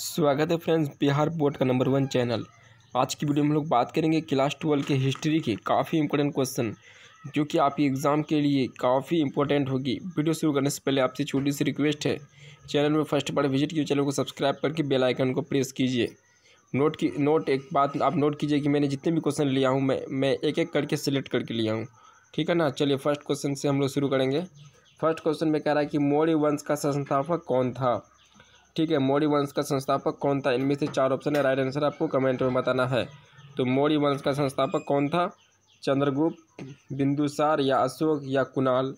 स्वागत है friends, Bihar board का नंबर वन चैनल। आज की वीडियो में हम लोग बात करेंगे क्लास ट्वेल्व के हिस्ट्री के काफ़ी इंपॉर्टेंट क्वेश्चन जो कि आपकी एग्ज़ाम के लिए काफ़ी इंपॉर्टेंट होगी। वीडियो शुरू करने से पहले आपसे छोटी सी रिक्वेस्ट है, चैनल में फ़र्स्ट बार विज़िट कीजिए चैनल को सब्सक्राइब करके बेल आइकन को प्रेस कीजिए। नोट की नोट एक बात आप नोट कीजिए कि मैंने जितने भी क्वेश्चन लिया हूँ, मैं मैं एक एक करके सिलेक्ट करके लिया हूँ। ठीक है ना? चलिए फ़र्स्ट क्वेश्चन से हम लोग शुरू करेंगे। फ़र्स्ट क्वेश्चन में कह रहा है कि मौर्य वंश का संस्थापक कौन था? ठीक है, मौर्य वंश का संस्थापक कौन था? इनमें से चार ऑप्शन है राइट आंसर आपको कमेंट में बताना है। तो मौर्य वंश का संस्थापक कौन था? चंद्रगुप्त, बिंदुसार या अशोक या कुणाल?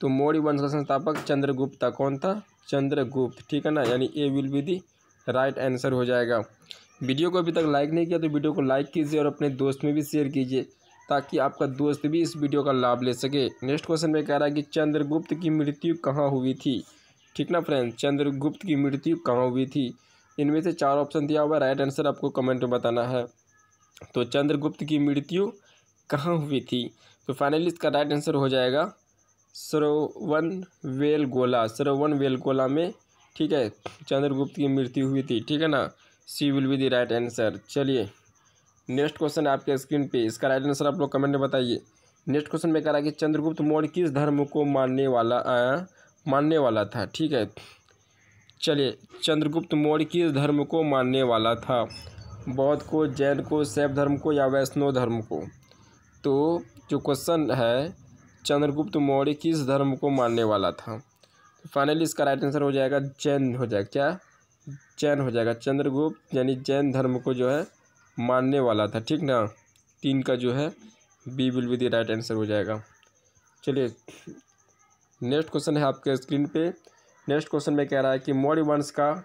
तो मौर्य वंश का संस्थापक चंद्रगुप्त था कौन था? चंद्रगुप्त, ठीक है ना? यानी A will be the right answer हो जाएगा। वीडियो को अभी तक लाइक नहीं किया तो वीडियो को लाइक कीजिए और अपने दोस्त में भी शेयर कीजिए, ताकि आपका दोस्त भी इस वीडियो का लाभ ले सके। नेक्स्ट क्वेश्चन में कह रहा है कि चंद्रगुप्त की मृत्यु कहाँ हुई थी? ठीक ना फ्रेंड चंद्रगुप्त की मृत्यु कहाँ हुई थी? इनमें से चार ऑप्शन दिया हुआ राइट आंसर आपको कमेंट में बताना है। तो चंद्रगुप्त की मृत्यु कहाँ हुई थी? तो फाइनली इसका राइट आंसर हो जाएगा सरोवन वेल गोला सरोवन वेल गोला में, ठीक है, चंद्रगुप्त की मृत्यु हुई थी, ठीक है ना? C will be the right answer चलिए नेक्स्ट क्वेश्चन आपके स्क्रीन पे। इसका राइट आंसर आप लोग कमेंट में बताइए। नेक्स्ट क्वेश्चन में कह रहा है कि चंद्रगुप्त मौर्य किस धर्म को मानने वाला मानने वाला था, ठीक है? चलिए, चंद्रगुप्त मौर्य किस धर्म को मानने वाला था? बौद्ध को, जैन को, शैव धर्म को या वैष्णव धर्म को? तो जो क्वेश्चन है, चंद्रगुप्त मौर्य किस धर्म को मानने वाला था? तो फाइनली इसका राइट आंसर हो जाएगा जैन हो जाएगा। क्या? जैन हो जाएगा। चंद्रगुप्त यानी जैन धर्म को जो है, मानने वाला था, ठीक ना? तीन का जो है B will be the right answer हो जाएगा। चलिए नेक्स्ट क्वेश्चन है आपके स्क्रीन पे। नेक्स्ट क्वेश्चन में कह रहा है कि मौर्य वंश का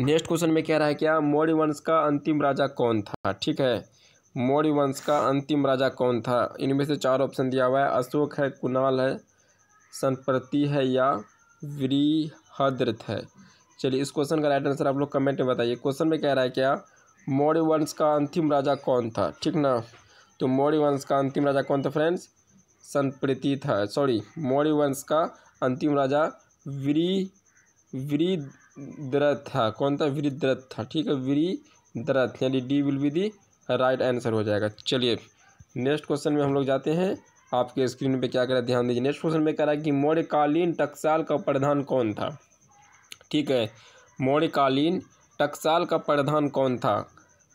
नेक्स्ट क्वेश्चन में कह रहा है क्या? मौर्य वंश का अंतिम राजा कौन था? ठीक है। मौर्य वंश का अंतिम राजा कौन था? इनमें से चार ऑप्शन दिया हुआ है। अशोक है, कुणाल है, संप्रति है या व्रीहद्रथ है। चलिए इस क्वेश्चन का राइट आंसर आप लोग कमेंट में बताइए। क्वेश्चन में कह रहा है क्या? मौर्य वंश का अंतिम राजा कौन था? ठीक ना? तो मौर्य वंश का अंतिम राजा कौन था फ्रेंड्स संप्रति था। सॉरी मौर्य वंश का अंतिम राजा व्री व्रीद्रथ था। कौन था? व्रीद्रथ था। ठीक है व्रीद्रथ यानी D will be the right answer हो जाएगा। चलिए नेक्स्ट क्वेश्चन में हम लोग जाते हैं। आपके स्क्रीन पे क्या करें? ध्यान दीजिए। नेक्स्ट क्वेश्चन में कह रहा है कि मौर्यकालीन टकसाल का प्रधान कौन था? ठीक है, मौर्यकालीन टकसाल का प्रधान कौन था?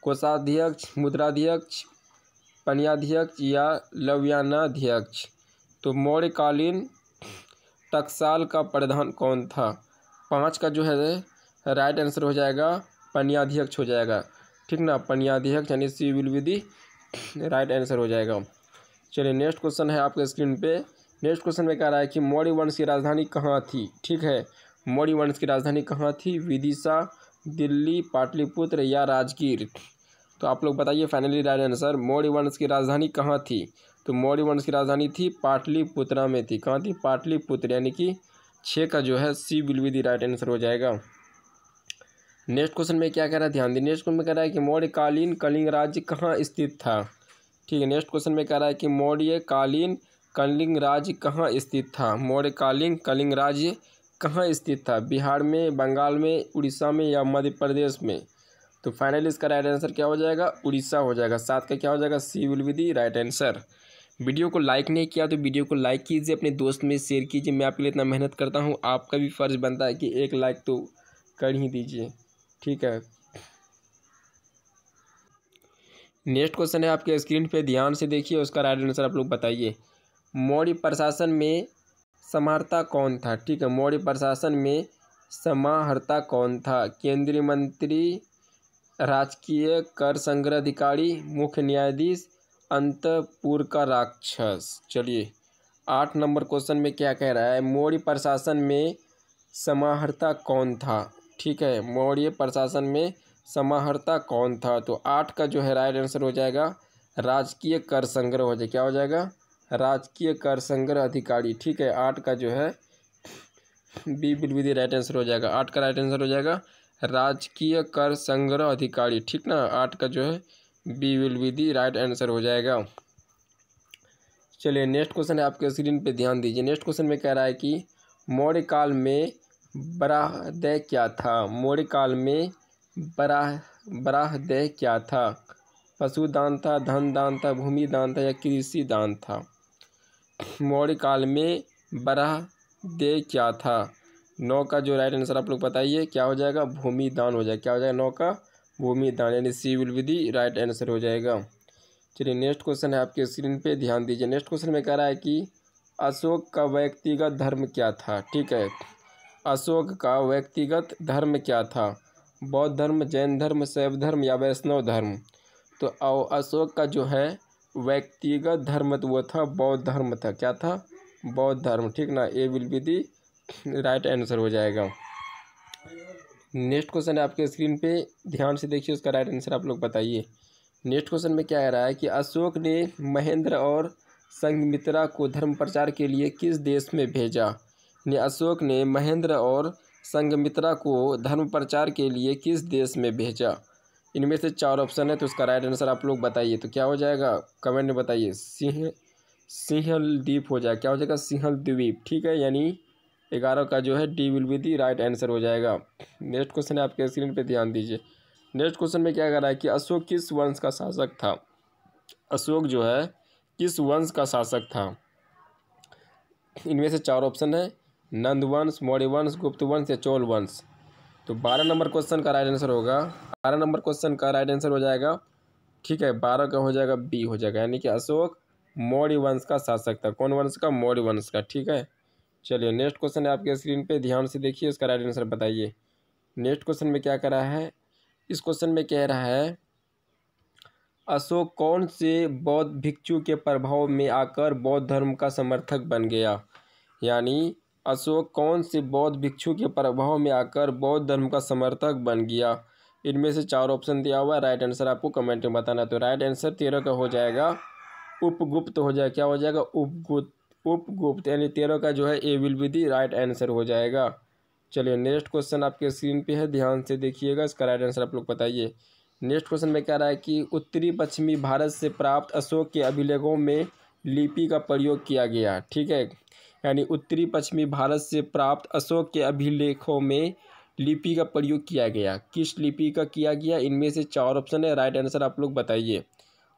कोषाध्यक्ष, मुद्राध्यक्ष पन्याध्यक्ष या लव्यानाध्यक्ष। तो मौर्यकालीन टकसाल का प्रधान कौन था? पाँच का जो है राइट आंसर हो जाएगा, पन्याध्यक्ष हो जाएगा। ठीक ना? पन्याध्यक्ष यानी C will be the right answer हो जाएगा। चलिए नेक्स्ट क्वेश्चन है आपके स्क्रीन पे। नेक्स्ट क्वेश्चन में कह रहा है कि मौर्य वंश की राजधानी कहाँ थी? ठीक है? मौर्य वंश की राजधानी कहाँ थी? विदिशा, दिल्ली, पाटलिपुत्र या राजगीर? तो आप लोग बताइए फाइनली राइट आंसर मौर्य वंश की राजधानी कहाँ थी? तो मौर्य वंश की राजधानी थी पाटलिपुत्रा में थी। कहाँ थी? पाटलिपुत्र, यानी कि छः का जो है C will be the right answer हो जाएगा। नेक्स्ट क्वेश्चन में क्या कह रहा है? ध्यान दी नेक्स्ट क्वेश्चन में कह रहा है कि मौर्यकालीन कलिंग राज्य कहाँ स्थित था? ठीक है नेक्स्ट क्वेश्चन में कह रहा है कि मौर्यकालीन कलिंग राज्य कहाँ स्थित था? मौर्यकालीन कलिंग राज्य कहाँ स्थित था? बिहार में, बंगाल में, उड़ीसा में या मध्य प्रदेश में? तो फाइनली इसका राइट आंसर क्या हो जाएगा? उड़ीसा हो जाएगा। सात का क्या हो जाएगा? C will be the right answer video को लाइक नहीं किया तो वीडियो को लाइक कीजिए, अपने दोस्त में शेयर कीजिए। मैं आपके लिए इतना मेहनत करता हूँ, आपका भी फ़र्ज़ बनता है कि एक लाइक तो कर ही दीजिए। ठीक है। नेक्स्ट क्वेश्चन है आपके स्क्रीन पे, ध्यान से देखिए, उसका राइट आंसर आप लोग बताइए। मौर्य प्रशासन में समाहर्ता कौन था? ठीक है, मौर्य प्रशासन में समाहर्ता कौन था? केंद्रीय मंत्री राजकीय कर संग्रह अधिकारी मुख्य न्यायाधीश अंतपुर का राक्षस चलिए, आठ नंबर क्वेश्चन में क्या कह रहा है? मौर्य प्रशासन में समाहर्ता कौन था? ठीक है, मौर्य प्रशासन में समाहर्ता कौन था? तो आठ का जो है राइट आंसर हो जाएगा, राजकीय कर संग्रह हो जाए। क्या हो जाएगा? राजकीय कर संग्रह अधिकारी। ठीक है, आठ का जो है, B will the right answer हो जाएगा। आठ का राइट आंसर हो जाएगा। राजकीय कर संग्रह अधिकारी। ठीक ना? आठ का जो है B will be the right answer हो जाएगा। चलिए नेक्स्ट क्वेश्चन है आपके स्क्रीन पे, ध्यान दीजिए। नेक्स्ट क्वेश्चन में कह रहा है कि, मौर्य काल में बराहदह क्या था? मौर्य काल में बराह बराहदह क्या था? पशु दान था धन दान था भूमि दान था या कृषि दान था? मौर्य काल में बराहदह क्या था? नौ का जो राइट आंसर आप लोग बताइए, क्या हो जाएगा? भूमि दान हो जाएगा क्या हो जाएगा? नौ का भूमि दान यानी सी विल विधि राइट आंसर हो जाएगा। चलिए नेक्स्ट क्वेश्चन है आपके स्क्रीन पे, ध्यान दीजिए। नेक्स्ट क्वेश्चन में कह रहा है कि अशोक का व्यक्तिगत धर्म क्या था? ठीक है। अशोक का व्यक्तिगत धर्म क्या था? बौद्ध धर्म, जैन धर्म, शैव धर्म या वैष्णव धर्म? तो अशोक का जो है व्यक्तिगत धर्म तो वो था बौद्ध धर्म था। क्या था? बौद्ध धर्म। ठीक ना? A will be the right answer हो जाएगा। नेक्स्ट क्वेश्चन है आपके स्क्रीन पे। ध्यान से देखिए उसका राइट आंसर आप लोग बताइए। नेक्स्ट क्वेश्चन में क्या कह रहा है कि अशोक ने महेंद्र और संगमित्रा को धर्म प्रचार के लिए किस देश में भेजा? ने अशोक ने महेंद्र और संगमित्रा को धर्म प्रचार के लिए किस देश में भेजा? इनमें से चार ऑप्शन है तो उसका राइट आंसर आप लोग बताइए तो क्या हो जाएगा? कमेंट में बताइए। सिंह, सिंहल द्वीप हो जाएगा क्या हो जाएगा? सिंहल द्वीप। ठीक है, यानी ग्यारह का जो है D will be the right answer हो जाएगा। नेक्स्ट क्वेश्चन है, आपके स्क्रीन पे ध्यान दीजिए। नेक्स्ट क्वेश्चन में क्या कर रहा है कि अशोक किस वंश का शासक था? अशोक जो है, किस वंश का शासक था? इनमें से चार ऑप्शन है, नंद वंश, मौर्य वंश, गुप्त वंश या चोल वंश। तो बारह नंबर क्वेश्चन का राइट आंसर होगा। बारह नंबर क्वेश्चन का राइट आंसर हो जाएगा। ठीक है, बारह का हो जाएगा बी हो जाएगा। यानी कि अशोक मौर्य वंश का शासक था। कौन वंश का? मौर्य वंश का। ठीक है? चलिए नेक्स्ट क्वेश्चन है आपके स्क्रीन पे, ध्यान से देखिए, उसका राइट आंसर बताइए। नेक्स्ट क्वेश्चन में क्या कर है? इस क्वेश्चन में कह रहा है, अशोक कौन से बौद्ध भिक्षु के प्रभाव में आकर बौद्ध धर्म का समर्थक बन गया? यानी, अशोक कौन से बौद्ध भिक्षु के प्रभाव में आकर बौद्ध धर्म का समर्थक बन गया? इनमें से चार ऑप्शन दिया हुआ है राइट आंसर आपको कमेंट में बताना तो राइट आंसर तेरह का हो जाएगा, उपगुप्त हो जाएगा क्या हो जाएगा? उपगुप्त। उपगुप्त यानी तेरह का जो है A will be the right answer हो जाएगा। चलिए नेक्स्ट क्वेश्चन आपके स्क्रीन पे है, ध्यान से देखिएगा, इसका राइट आंसर आप लोग बताइए। नेक्स्ट क्वेश्चन में कह रहा है कि, उत्तरी पश्चिमी भारत से प्राप्त अशोक के अभिलेखों में लिपि का प्रयोग किया गया, ठीक है? यानी उत्तरी पश्चिमी भारत से प्राप्त अशोक के अभिलेखों में लिपि का प्रयोग किया गया। किस लिपि का किया गया? इनमें से चार ऑप्शन है राइट आंसर आप लोग बताइए।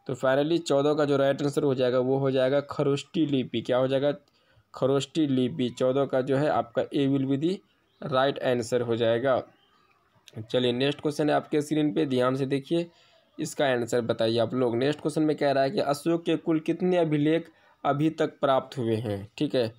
तो फाइनली चौदह का जो राइट आंसर हो जाएगा, वो हो जाएगा खरोष्टी लिपि। क्या हो जाएगा? खरोष्टी लिपि। चौदह का जो है, आपका A will be the right answer हो जाएगा। चलिए नेक्स्ट क्वेश्चन है आपके स्क्रीन पे। ध्यान से देखिए, इसका आंसर बताइए आप लोग। नेक्स्ट क्वेश्चन में कह रहा है कि अशोक के कुल कितने अभिलेख अभी तक प्राप्त हुए हैं? ठीक है।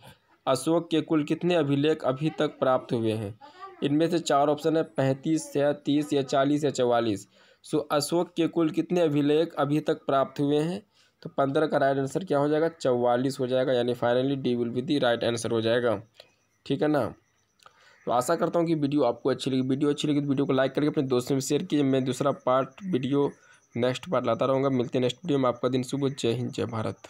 अशोक के कुल कितने अभिलेख अभी तक प्राप्त हुए हैं? इनमें से चार ऑप्शन है, पैंतीस या तीस या चालीस या चवालीस। सो अशोक के कुल कितने अभिलेख अभी तक प्राप्त हुए हैं? तो पंद्रह का राइट आंसर क्या हो जाएगा? चौवालीस हो जाएगा, यानी finally D will be the right answer हो जाएगा। ठीक है ना? तो आशा करता हूँ कि वीडियो आपको अच्छी लगी। वीडियो अच्छी लगी तो वीडियो को लाइक करके अपने दोस्तों में शेयर कीजिए। मैं दूसरा पार्ट वीडियो नेक्स्ट पार्ट लाता रहूँगा। मिलते हैं नेक्स्ट वीडियो में। आपका दिन सुबह जय हिंद, जय भारत।